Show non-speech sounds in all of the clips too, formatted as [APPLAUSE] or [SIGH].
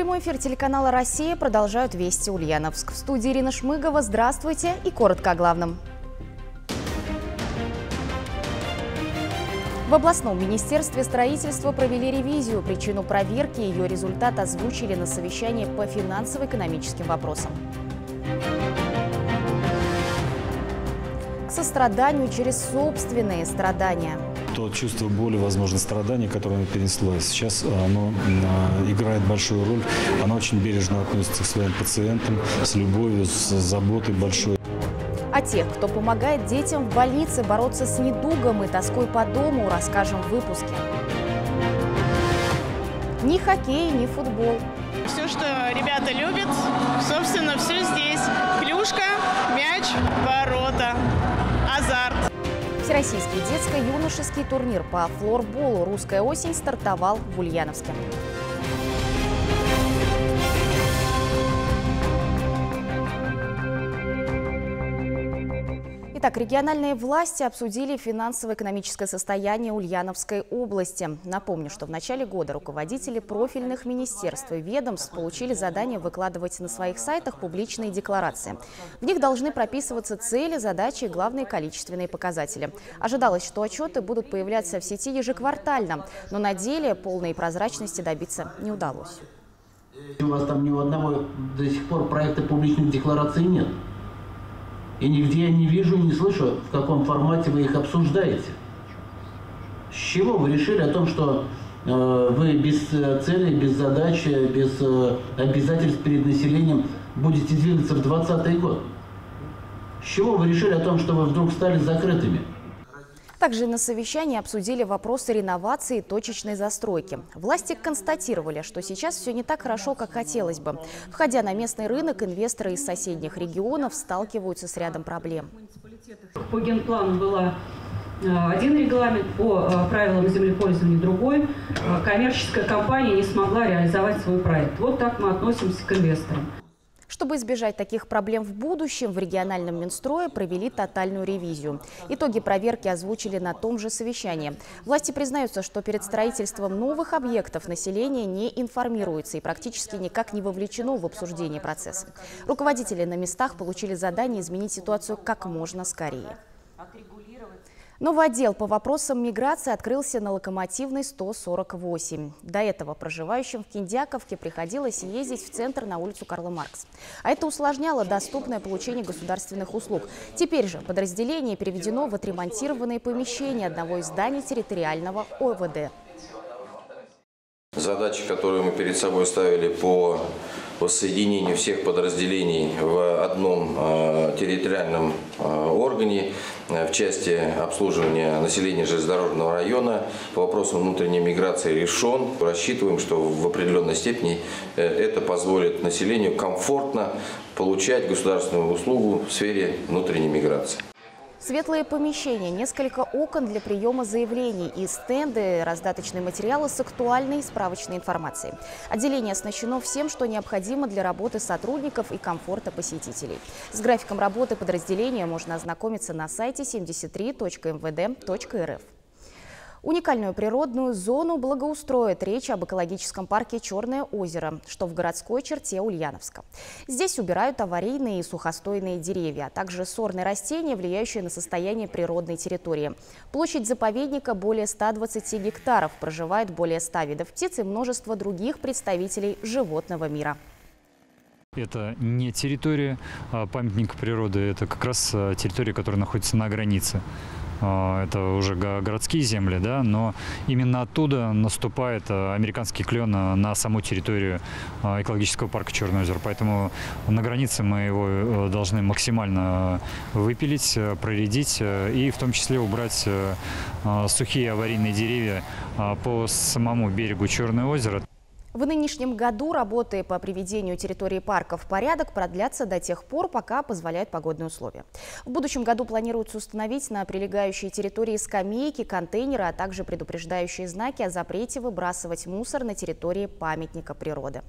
Прямой эфир телеканала «Россия» продолжают «Вести Ульяновск». В студии Ирина Шмыгова. Здравствуйте и коротко о главном. В областном министерстве строительства провели ревизию. Причину проверки и ее результат озвучили на совещании по финансово-экономическим вопросам. К состраданию через собственные страдания – то чувство боли, возможно, страдания, которое она перенесла, сейчас оно а, играет большую роль. Она очень бережно относится к своим пациентам, с любовью, с заботой большой. О тех, кто помогает детям в больнице бороться с недугом и тоской по дому, расскажем в выпуске. Ни хоккей, ни футбол. Все, что ребята любят, Всероссийский детско-юношеский турнир по флорболу «Русская осень» стартовал в Ульяновске. Итак, региональные власти обсудили финансово-экономическое состояние Ульяновской области. Напомню, что в начале года руководители профильных министерств и ведомств получили задание выкладывать на своих сайтах публичные декларации. В них должны прописываться цели, задачи и главные количественные показатели. Ожидалось, что отчеты будут появляться в сети ежеквартально, но на деле полной прозрачности добиться не удалось. У вас там ни у одного до сих пор проекта публичных деклараций нет. И нигде я не вижу, не слышу, в каком формате вы их обсуждаете. С чего вы решили о том, что э, вы без цели, без задачи, без э, обязательств перед населением будете двигаться в 2020 год? С чего вы решили о том, что вы вдруг стали закрытыми? Также на совещании обсудили вопросы реновации точечной застройки. Власти констатировали, что сейчас все не так хорошо, как хотелось бы. Входя на местный рынок, инвесторы из соседних регионов сталкиваются с рядом проблем. По генплану было э, один регламент, по э, правилам землепользования другой. Э, коммерческая компания не смогла реализовать свой проект. Вот так мы относимся к инвесторам. Чтобы избежать таких проблем в будущем, в региональном Минстрое провели тотальную ревизию. Итоги проверки озвучили на том же совещании. Власти признаются, что перед строительством новых объектов население не информируется и практически никак не вовлечено в обсуждение процесса. Руководители на местах получили задание изменить ситуацию как можно скорее. Новый отдел по вопросам миграции открылся на Локомотивной 148. До этого проживающим в Киндяковке приходилось ездить в центр на улицу Карла Маркс. А это усложняло доступное получение государственных услуг. Теперь же подразделение переведено в отремонтированные помещения одного из зданий территориального ОВД. Задачи, которые мы перед собой ставили по воссоединению всех подразделений в одном э, территориальном э, органе э, в части обслуживания населения железнодорожного района по вопросам внутренней миграции решен. Рассчитываем, что в определенной степени это позволит населению комфортно получать государственную услугу в сфере внутренней миграции. Светлые помещения, несколько окон для приема заявлений и стенды, раздаточные материалы с актуальной справочной информацией. Отделение оснащено всем, что необходимо для работы сотрудников и комфорта посетителей. С графиком работы подразделения можно ознакомиться на сайте 73.mvd.rf. Уникальную природную зону благоустроит речь об экологическом парке «Черное озеро», что в городской черте Ульяновска. Здесь убирают аварийные и сухостойные деревья, а также сорные растения, влияющие на состояние природной территории. Площадь заповедника более 120 гектаров, проживает более 100 видов птиц и множество других представителей животного мира. Это не территория а памятника природы, это как раз а, территория, которая находится на границе. А, это уже городские земли, да, но именно оттуда наступает а, американский клен на саму территорию а, экологического парка Черное озеро. Поэтому на границе мы его э, должны максимально выпилить, э, проредить э, и в том числе убрать сухие аварийные деревья по самому берегу Черное озеро. В нынешнем году работы по приведению территории парка в порядок продлятся до тех пор, пока позволяют погодные условия. В будущем году планируется установить на прилегающей территории скамейки, контейнеры, а также предупреждающие знаки о запрете выбрасывать мусор на территории памятника природы.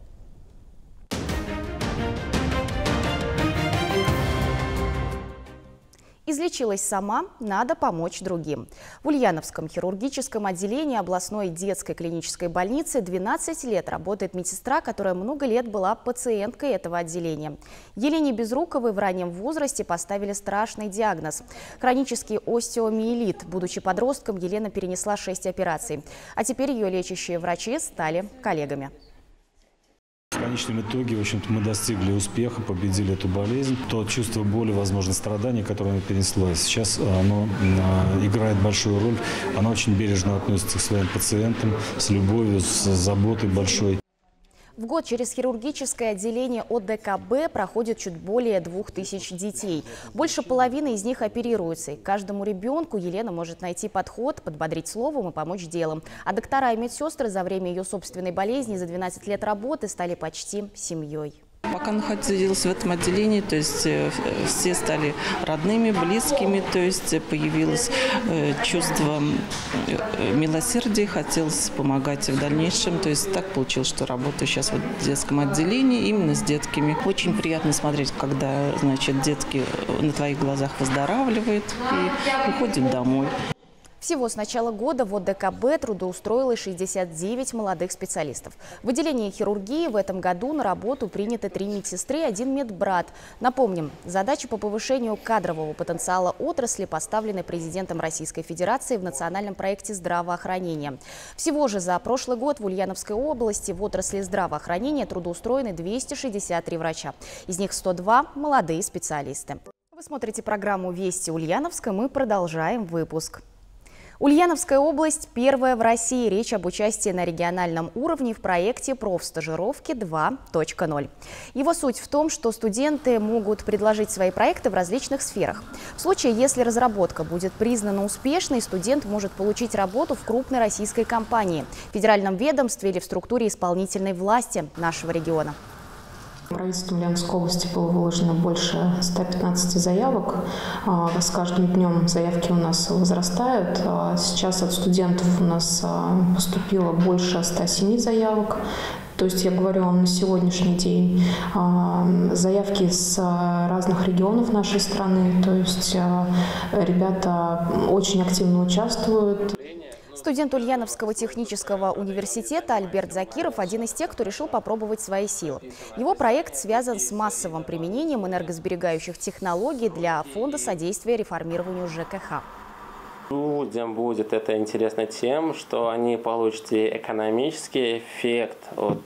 Излечилась сама, надо помочь другим. В Ульяновском хирургическом отделении областной детской клинической больницы 12 лет работает медсестра, которая много лет была пациенткой этого отделения. Елене Безруковой в раннем возрасте поставили страшный диагноз – хронический остеомиелит. Будучи подростком, Елена перенесла 6 операций. А теперь ее лечащие врачи стали коллегами. Конечном итоге, в общем-то, мы достигли успеха, победили эту болезнь. То чувство боли, возможно, страдания, которое она перенесла, сейчас оно а, играет большую роль. Она очень бережно относится к своим пациентам, с любовью, с заботой большой. В год через хирургическое отделение ОДКБ проходит чуть более двух тысяч детей. Больше половины из них оперируются. И каждому ребенку Елена может найти подход, подбодрить словом и помочь делом. А доктора и медсестры за время ее собственной болезни за 12 лет работы стали почти семьей. Пока находилась в этом отделении, то есть э, все стали родными, близкими, то есть появилось э, чувство э, милосердия, хотелось помогать в дальнейшем. То есть так получилось, что работаю сейчас в детском отделении именно с детками. Очень приятно смотреть, когда, значит, детки на твоих глазах выздоравливают и уходят домой. Всего с начала года в ОДКБ трудоустроилось 69 молодых специалистов. В отделении хирургии в этом году на работу приняты три медсестры и один медбрат. Напомним, задачи по повышению кадрового потенциала отрасли поставлены президентом Российской Федерации в национальном проекте здравоохранения. Всего же за прошлый год в Ульяновской области в отрасли здравоохранения трудоустроены 263 врача. Из них 102 – молодые специалисты. Вы смотрите программу «Вести Ульяновска». Мы продолжаем выпуск. Ульяновская область – первая в России. Речь об участии на региональном уровне в проекте профстажировки 2.0. Его суть в том, что студенты могут предложить свои проекты в различных сферах. В случае, если разработка будет признана успешной, студент может получить работу в крупной российской компании, федеральном ведомстве или в структуре исполнительной власти нашего региона. Правительством Ульяновской области было выложено больше 115 заявок. А, с каждым днем заявки у нас возрастают. А, сейчас от студентов у нас а, поступило больше 107 заявок. То есть я говорю на сегодняшний день заявки с разных регионов нашей страны. То есть ребята очень активно участвуют. Студент Ульяновского технического университета Альберт Закиров – один из тех, кто решил попробовать свои силы. Его проект связан с массовым применением энергосберегающих технологий для Фонда содействия реформированию ЖКХ. Людям будет это интересно тем, что они получат экономический эффект от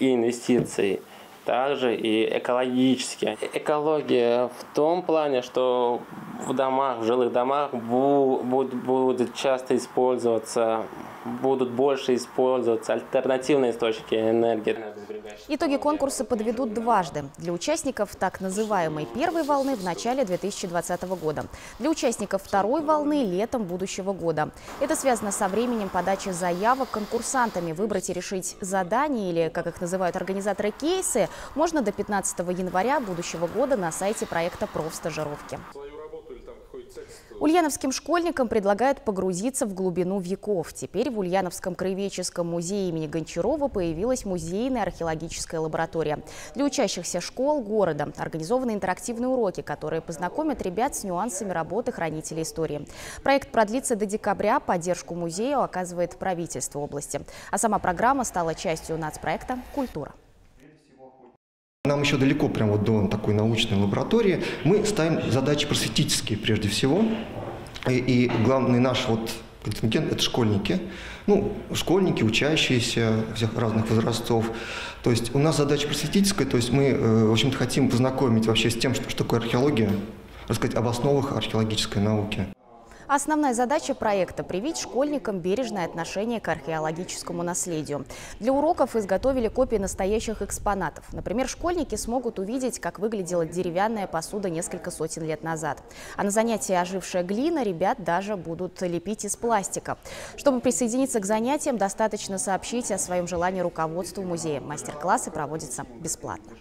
инвестиций – также и экологически. Экология в том плане, что в домах, в жилых домах будут, будут часто использоваться, будут больше использоваться альтернативные источники энергии. Итоги конкурса подведут дважды. Для участников так называемой первой волны в начале 2020 года. Для участников второй волны летом будущего года. Это связано со временем подачи заявок конкурсантами. Выбрать и решить задания или, как их называют организаторы, кейсы можно до 15 января будущего года на сайте проекта «Профстажировки». Ульяновским школьникам предлагают погрузиться в глубину веков. Теперь в Ульяновском краеведческом музее имени Гончарова появилась музейная археологическая лаборатория. Для учащихся школ города организованы интерактивные уроки, которые познакомят ребят с нюансами работы хранителей истории. Проект продлится до декабря. Поддержку музею оказывает правительство области. А сама программа стала частью нацпроекта «Культура». Нам еще далеко прям вот до такой научной лаборатории. Мы ставим задачи просветительские прежде всего. И, и главный наш вот контингент – это школьники. Ну, школьники, учащиеся всех разных возрастов. То есть у нас задача просветительская, то есть мы, э, в общем-то, хотим познакомить вообще с тем, что, что такое археология, рассказать об основах археологической науки. Основная задача проекта – привить школьникам бережное отношение к археологическому наследию. Для уроков изготовили копии настоящих экспонатов. Например, школьники смогут увидеть, как выглядела деревянная посуда несколько сотен лет назад. А на занятии ожившая глина ребят даже будут лепить из пластика. Чтобы присоединиться к занятиям, достаточно сообщить о своем желании руководству музея. Мастер-классы проводятся бесплатно.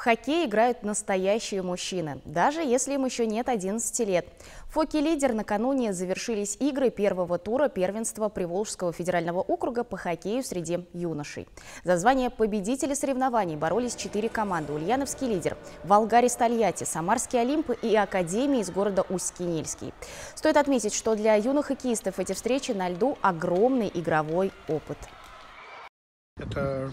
Хоккей играют настоящие мужчины, даже если им еще нет 11 лет. Фоки-лидер накануне завершились игры первого тура первенства Приволжского федерального округа по хоккею среди юношей. За звание победителей соревнований боролись четыре команды. Ульяновский лидер, Волгарис Тольятти, Самарский Олимп и Академия из города Усть-Кинельский. Стоит отметить, что для юных хоккеистов эти встречи на льду огромный игровой опыт. Это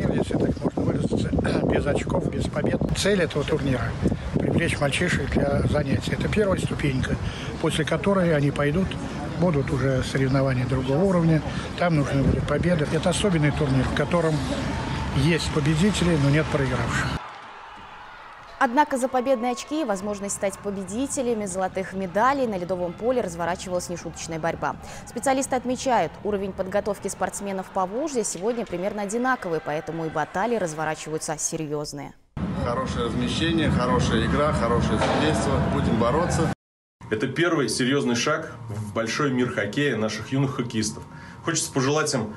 турнир, если так можно выразиться, [CLEARS THROAT] без очков, без побед. Цель этого турнира – привлечь мальчишек для занятий. Это первая ступенька, после которой они пойдут, будут уже соревнования другого уровня, там нужны будут победы. Это особенный турнир, в котором есть победители, но нет проигравших. Однако за победные очки и возможность стать победителями золотых медалей на ледовом поле разворачивалась нешуточная борьба. Специалисты отмечают, уровень подготовки спортсменов по Волжье сегодня примерно одинаковый, поэтому и баталии разворачиваются серьезные. Хорошее размещение, хорошая игра, хорошее семейство. Будем бороться. Это первый серьезный шаг в большой мир хоккея наших юных хоккеистов. Хочется пожелать им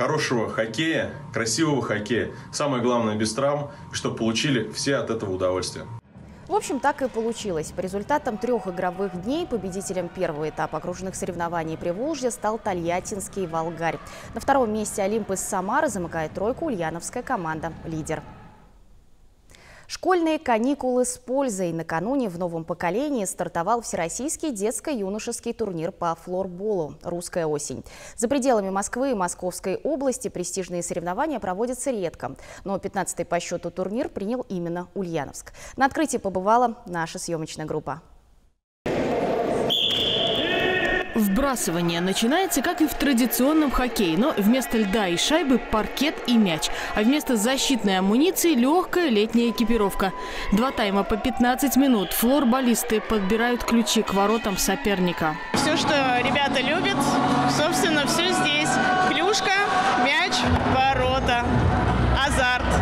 хорошего хоккея, красивого хоккея. Самое главное, без травм, чтобы получили все от этого удовольствие. В общем, так и получилось. По результатам трех игровых дней победителем первого этапа окружных соревнований Приволжья стал Тольяттинский «Волгарь». На втором месте Олимп из Самары замыкает тройку ульяновская команда «Лидер». Школьные каникулы с пользой. Накануне в новом поколении стартовал всероссийский детско-юношеский турнир по флорболу «Русская осень». За пределами Москвы и Московской области престижные соревнования проводятся редко. Но 15-й по счету турнир принял именно Ульяновск. На открытии побывала наша съемочная группа. Вбрасывание начинается, как и в традиционном хоккее, но вместо льда и шайбы – паркет и мяч, а вместо защитной амуниции – легкая летняя экипировка. Два тайма по 15 минут. Флорболисты подбирают ключи к воротам соперника. Все, что ребята любят, собственно, все здесь. Клюшка, мяч.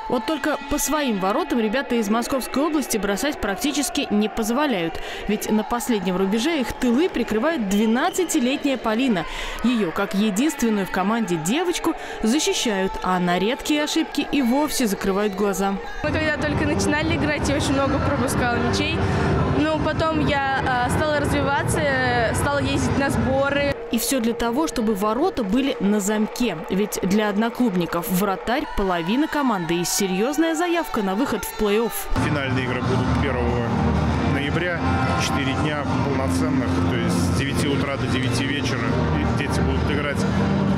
Вот только по своим воротам ребята из Московской области бросать практически не позволяют. Ведь на последнем рубеже их тылы прикрывает 12-летняя Полина. Ее, как единственную в команде девочку, защищают, а на редкие ошибки и вовсе закрывают глаза. Мы когда только начинали играть, я очень много пропускала мячей. Ну, потом я э, стала развиваться, стала ездить на сборы. И все для того, чтобы ворота были на замке. Ведь для одноклубников вратарь – половина команды и серьезная заявка на выход в плей-офф. Финальные игры будут 1 ноября. 4 дня полноценных, то есть с 9 утра до 9 вечера. И дети будут играть,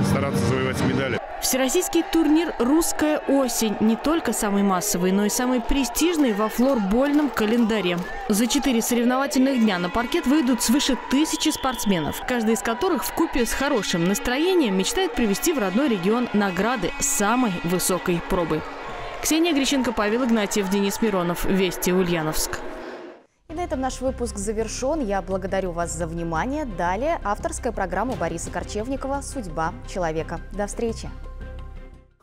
стараться завоевать медали. Всероссийский турнир «Русская осень» не только самый массовый, но и самый престижный во флорбольном календаре. За четыре соревновательных дня на паркет выйдут свыше тысячи спортсменов, каждый из которых в купе с хорошим настроением мечтает привести в родной регион награды самой высокой пробы. Ксения Грищенко, Павел Игнатьев, Денис Миронов. Вести Ульяновск. И на этом наш выпуск завершен. Я благодарю вас за внимание. Далее авторская программа Бориса Корчевникова «Судьба человека». До встречи!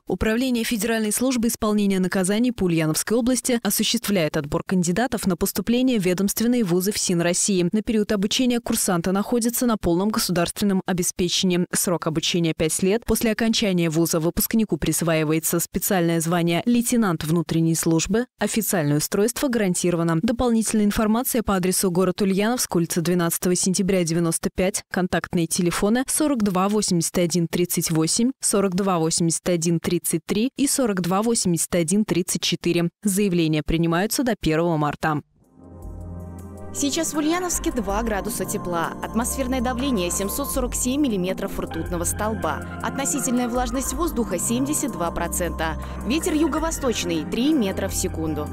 Управление Федеральной службы исполнения наказаний по Ульяновской области осуществляет отбор кандидатов на поступление в ведомственные вузы ФСИН России. На период обучения курсанта находится на полном государственном обеспечении. Срок обучения 5 лет. После окончания вуза выпускнику присваивается специальное звание лейтенант внутренней службы. Официальное устройство гарантировано. Дополнительная информация по адресу город Ульяновск, улица 12 сентября 95, контактные телефоны 42 81 38, 42 81 30 33 и 42 81 34. Заявления принимаются до 1 марта. Сейчас в Ульяновске 2 градуса тепла. Атмосферное давление 747 миллиметров ртутного столба. Относительная влажность воздуха 72%. Ветер юго-восточный 3 метра в секунду.